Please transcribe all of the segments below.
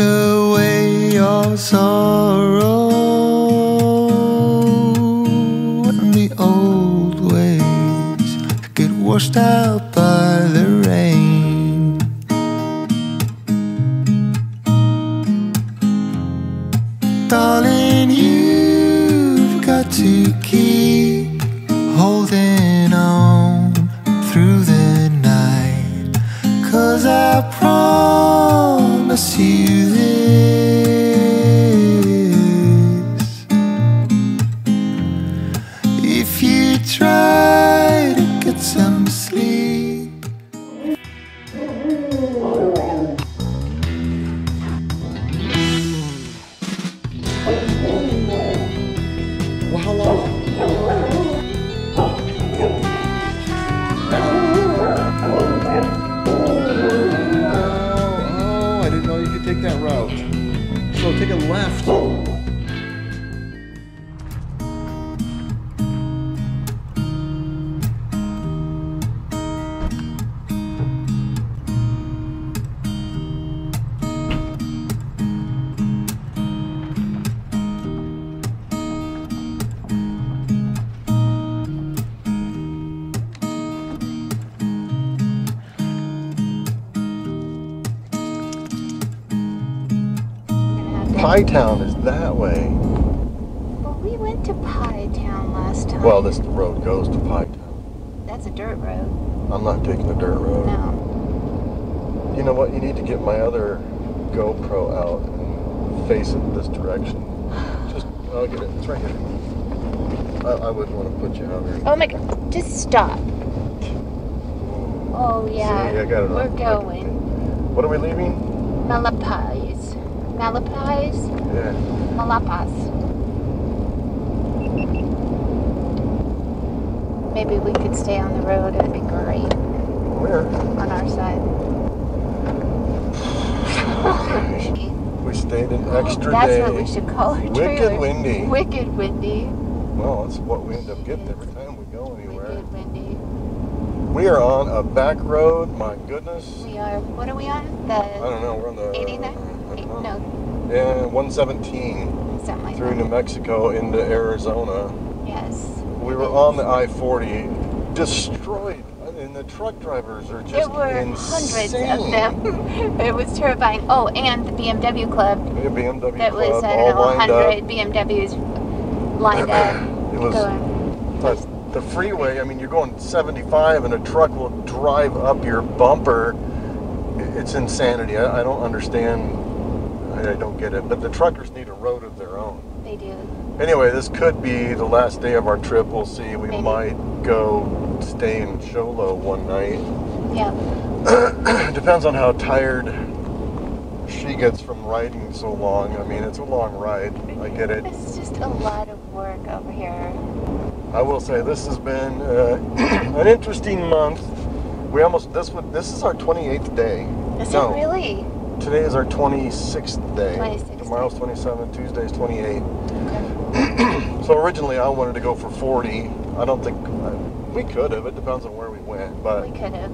away your sorrow and the old ways get washed out by the rain. Darling, you've got to keep holding on through the night. Cause I promise Pie Town is that way. Well, we went to Pie Town last time. Well, this road goes to Pie Town. That's a dirt road. I'm not taking the dirt road. No. You know what? You need to get my other GoPro out and face it this direction. Just, I'll get it. It's right here. I, I wouldn't want to put you out there. Oh my god. Just stop. Mm. Oh, yeah. See, I got it We're going. What are we leaving? Malapas. Malapas? Yeah. Malapas. Maybe we could stay on the road. It'd be great Where? on our side. We stayed an extra That's day. That's what we should call our trailer. Wicked windy. Wicked windy. Well, that's what we end up getting every time we go anywhere. Wicked windy. We are on a back road. My goodness. We are. What are we on? The I don't know. We're on the 89? I don't Eight- know. no, Yeah, 117 something like through that. New Mexico into Arizona. Yes. We were on the I-40, destroyed, and the truck drivers are just There were insane. hundreds of them. it was terrifying. Oh, and the BMW club. Had BMW That was, club I all don't know, lined 100 up. BMWs lined up. It was going. the freeway. I mean, you're going 75, and a truck will drive up your bumper. It's insanity. I, I don't understand. I, I don't get it. But the truckers need a road of their own. They do. Anyway, this could be the last day of our trip. We'll see. We Maybe. might go stay in Show Low one night. Yeah. Depends on how tired she gets from riding so long. I mean, it's a long ride. I get it. It's just a lot of work over here. I will say this has been uh, an interesting month. We almost this would this is our 28th day. Is no, it really? Today is our 26th day. 26th. Tomorrow's 27. Tuesday's 28. Okay. So originally I wanted to go for 40. I don't think uh, we could have. It depends on where we went, but We could have.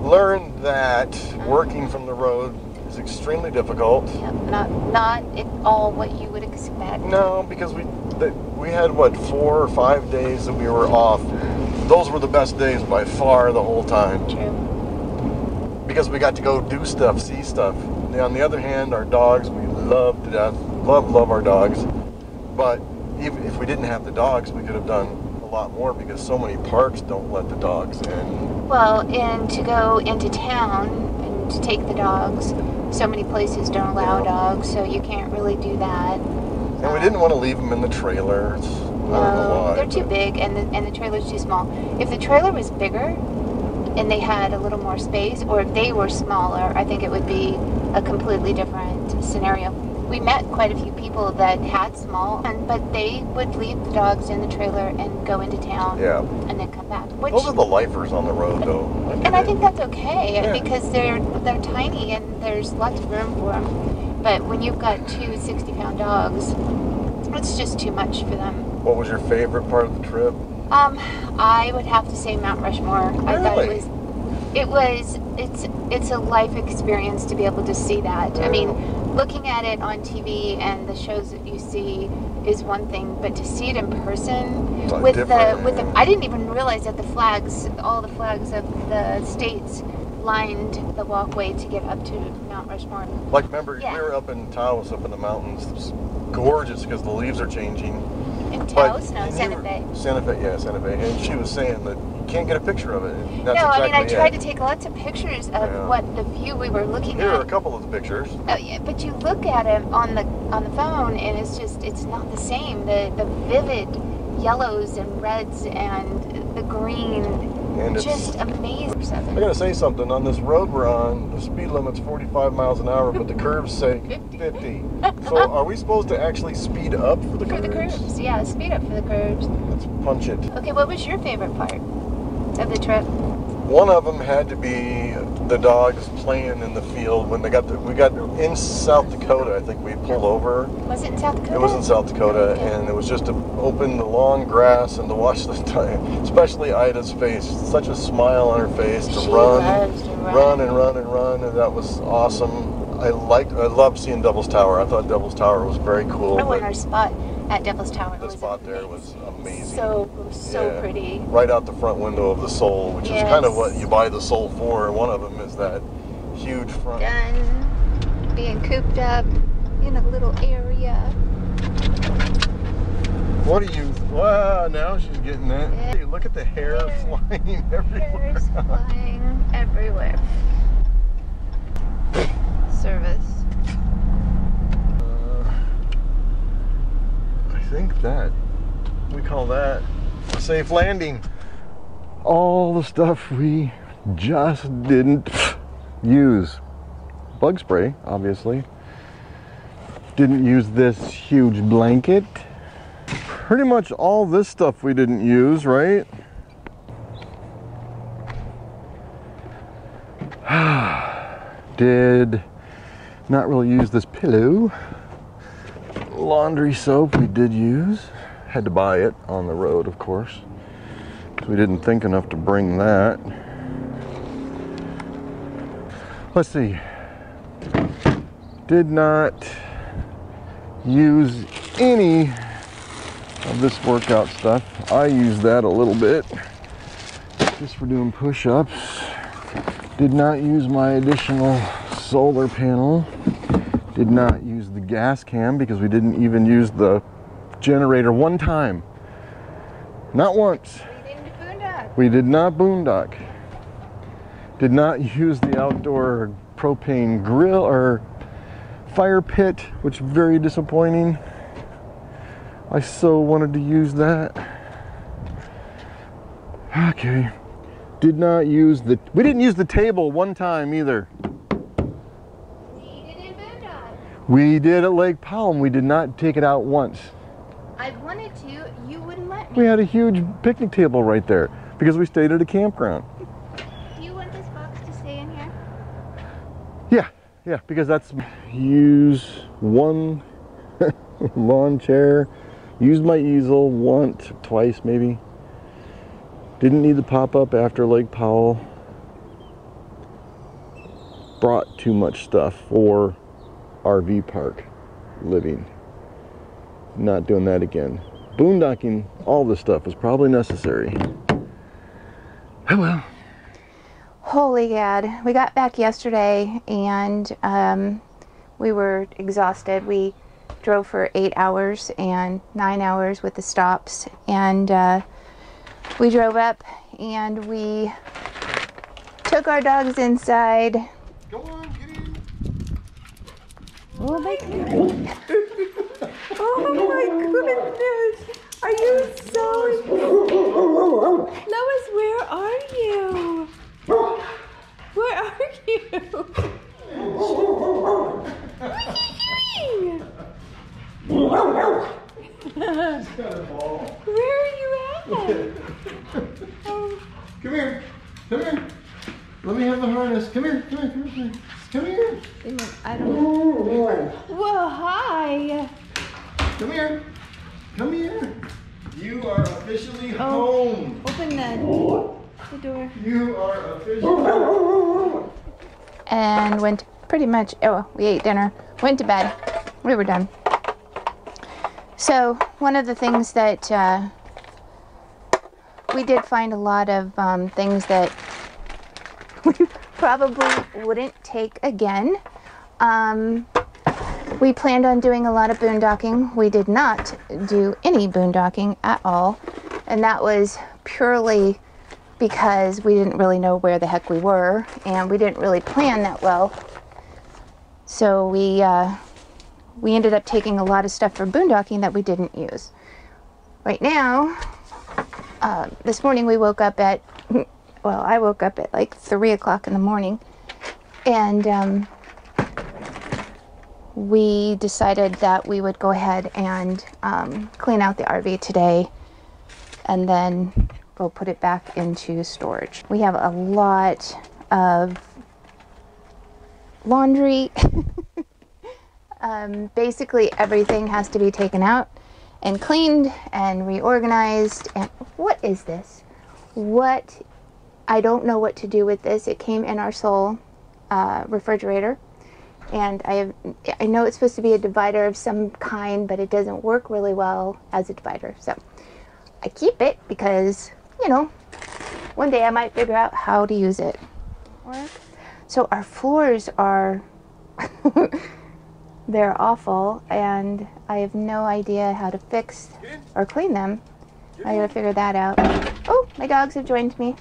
learned that working from the road is extremely difficult. Yeah, not not at all what you would expect. No, because we the, we had what four or five days that we were off. Those were the best days by far the whole time True. because we got to go do stuff, see stuff. On the other hand, our dogs we love to death, love love our dogs. But even if we didn't have the dogs, we could have done a lot more because so many parks don't let the dogs in. Well, and to go into town and to take the dogs, so many places don't allow Yeah. dogs, so you can't really do that. And we didn't want to leave them in the trailer. It's, I don't know No, why. they're too big, and the and the trailer's too small. If the trailer was bigger, and they had a little more space, or if they were smaller, I think it would be a completely different scenario. We met quite a few people that had small, and but they would leave the dogs in the trailer and go into town, Yeah. and then come back. Which Those are the lifers on the road, though. get and I think that's okay Yeah. because they're they're tiny and there's lots of room for them. But when you've got two 60 pound dogs, it's just too much for them. What was your favorite part of the trip? Um, I would have to say Mount Rushmore. I thought it Really? was, it was, it's, it's a life experience to be able to see that. I mean, looking at it on TV and the shows that you see is one thing, but to see it in person like with the, with the. I didn't even realize that the flags, all the flags of the states lined the walkway to get up to Mount Rushmore. Like, remember, Yeah. we were up in Taos, up in the mountains. It's gorgeous because the leaves are changing. In Taos, no, Santa Fe. Santa Fe, yeah, Santa Fe. And she was saying that you can't get a picture of it. No, I mean, I tried it. to take lots of pictures of Yeah. what the view we were looking Here at. are a couple of the pictures. Oh, yeah, but you look at it on the on the phone, and it's just it's not the same. The the vivid yellows and reds and the green, And it's, just amazing. I gotta say something. On this road we're on, the speed limit's 45 miles an hour, but the curves say 50. So are we supposed to actually speed up for the For the curves? curves, yeah, speed up for the curves. Let's punch it. Okay, what was your favorite part of the trip? One of them had to be the dogs playing in the field when they got the, we got in South Dakota. I think we pulled over. Was it in South Dakota? It was in South Dakota, and it was just to open the long grass and to watch the time, especially Ida's face. Such a smile on her face to run, to run. run and run and run, and that was awesome. I liked, I loved seeing Devil's Tower. I thought Devil's Tower was very cool. I but our spot at Devil's Tower. the spot there was amazing. so so Yeah. pretty. right out the front window of the Sol, which is kind of what you buy the Sol for. One of them is that huge front. Done being cooped up in a little area. What are you? Wow, now she's getting that. Yeah. Hey, look at the hair Hair. flying everywhere. Hairs flying everywhere. Service. Uh, I think that we call that a safe landing. All the stuff we just didn't use. Bug spray, obviously. Didn't use this huge blanket. Pretty much all this stuff we didn't use, right? Did not really use this pillow. Laundry soap we did use. Had to buy it on the road, of course. 'cause we didn't think enough to bring that. Let's see. Did not use any of this workout stuff. I use that a little bit just for doing push-ups. Did not use my additional solar panel. Did not use gas cam because we didn't even use the generator one time. Not once. We did not boondock. Did not use the outdoor propane grill or fire pit, which is very disappointing. I so wanted to use that. Okay. Did not use the we didn't use the table one time either. We did at Lake Powell and we did not take it out once. I wanted to, you wouldn't let me. We had a huge picnic table right there because we stayed at a campground. Do you want this box to stay in here? Yeah, yeah, because that's use one lawn chair, use my easel once, twice maybe. Didn't need the pop up after Lake Powell. Brought too much stuff for RV park living. Not doing that again. Boondocking, all this stuff is probably necessary. Oh well. Holy gad. We got back yesterday and um, we were exhausted. We drove for eight hours and nine hours with the stops. And uh, we drove up and we took our dogs inside. Go on, get in. Oh my goodness. Oh my goodness. Are you so. Lois, where are you? Where are you? Where are you at? Come here. Come here. Let me have the harness. Come here. Come here. Come here. Come here. I don't know. Whoa, hi. Come here. Come here. You are officially Oh. home. Open the, door. You are officially And went pretty much, oh, we ate dinner, went to bed. We were done. So, one of the things that uh, we did find a lot of um, things that we probably wouldn't take again. Um, we planned on doing a lot of boondocking. We did not do any boondocking at all. And that was purely because we didn't really know where the heck we were and we didn't really plan that well. So we uh, we ended up taking a lot of stuff for boondocking that we didn't use. Right now, uh, this morning we woke up at well, I woke up at like three o'clock in the morning, and um, we decided that we would go ahead and um, clean out the RV today, and then go put it back into storage. We have a lot of laundry. um, basically, everything has to be taken out and cleaned and reorganized. And what is this? What? I don't know what to do with this. It came in our Sol uh, refrigerator. And I have, I know it's supposed to be a divider of some kind, but it doesn't work really well as a divider. So I keep it because, you know, one day I might figure out how to use it. So our floors are they're awful and I have no idea how to fix or clean them. I gotta figure that out. Oh, my dogs have joined me.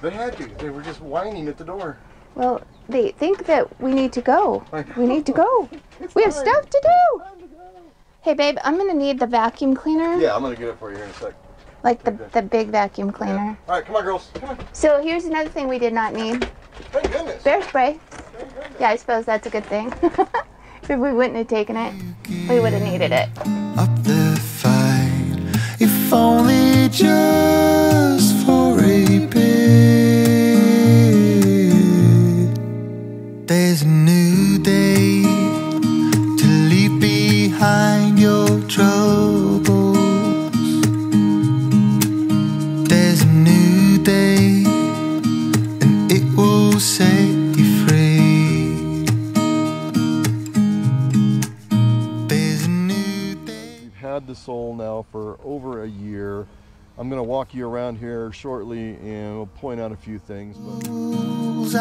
They had to. They were just whining at the door. Well, they think that we need to go. We need to go. We have stuff to do. Time to go. Hey babe, I'm gonna need the vacuum cleaner. Yeah, I'm gonna get it for you here in a sec. Like the, the big vacuum cleaner. All right, come on, girls. Come on. So here's another thing we did not need. Thank goodness. Bear spray. Thank goodness. Yeah, I suppose that's a good thing. if we wouldn't have taken it, we would have needed it. up the fight, if only just walk you around here shortly and we'll point out a few things. But...